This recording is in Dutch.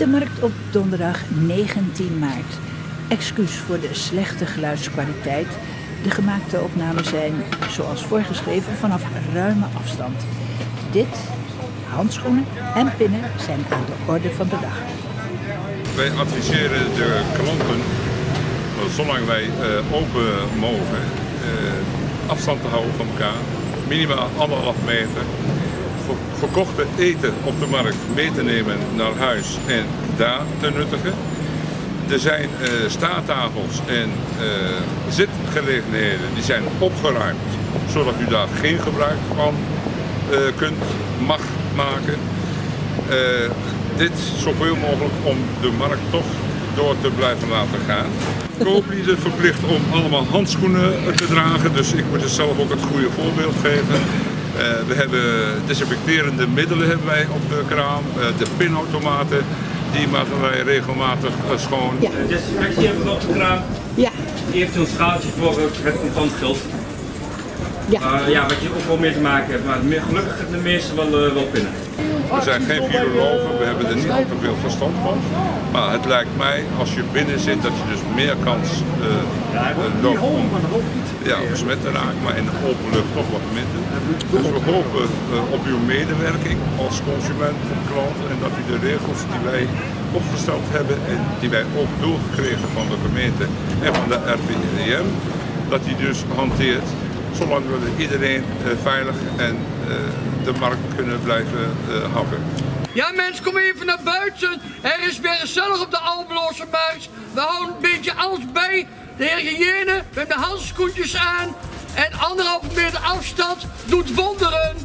De markt op donderdag 19 maart. Excuus voor de slechte geluidskwaliteit. De gemaakte opnames zijn, zoals voorgeschreven, vanaf ruime afstand. Dit, handschoenen en pinnen zijn aan de orde van de dag. Wij adviseren de klanten, zolang wij eh, open mogen, eh, afstand te houden van elkaar. Minimaal anderhalf meter. Gekochte eten op de markt mee te nemen naar huis en daar te nuttigen. Er zijn uh, staattafels en zitgelegenheden die zijn opgeruimd, zodat u daar geen gebruik van kunt, mag maken dit zoveel mogelijk om de markt toch door te blijven laten gaan. Kooplieden verplicht om allemaal handschoenen te dragen, dus ik moet er zelf ook het goede voorbeeld geven. Uh, we hebben desinfecterende middelen hebben wij op de kraam, uh, de pinautomaten, die maken wij regelmatig uh, schoon. Ja. Desinfectie hebben we op de kraam. Ja. Heeft een schaaltje voor het contant geld. Ja. ja, wat je ook wel mee te maken hebt, maar gelukkig de meeste wel, wel pinnen. We zijn geen virologen, we hebben er niet al te veel verstand van. Maar het lijkt mij, als je binnen zit, dat je dus meer kans uh, loopt om ja, besmet te raken, maar in de open lucht toch wat minder. Dus we hopen uh, op uw medewerking als consument en klant en dat u de regels die wij opgesteld hebben en die wij ook doorgekregen van de gemeente en van de RVM, dat die dus hanteert zolang we iedereen uh, veilig en de markt kunnen blijven houden. Ja mensen, kom even naar buiten. Er is weer gezellig op de Albeloze markt. We houden een beetje alles bij. De heer hygiëne, we hebben de handschoentjes aan. En anderhalve meter afstand doet wonderen.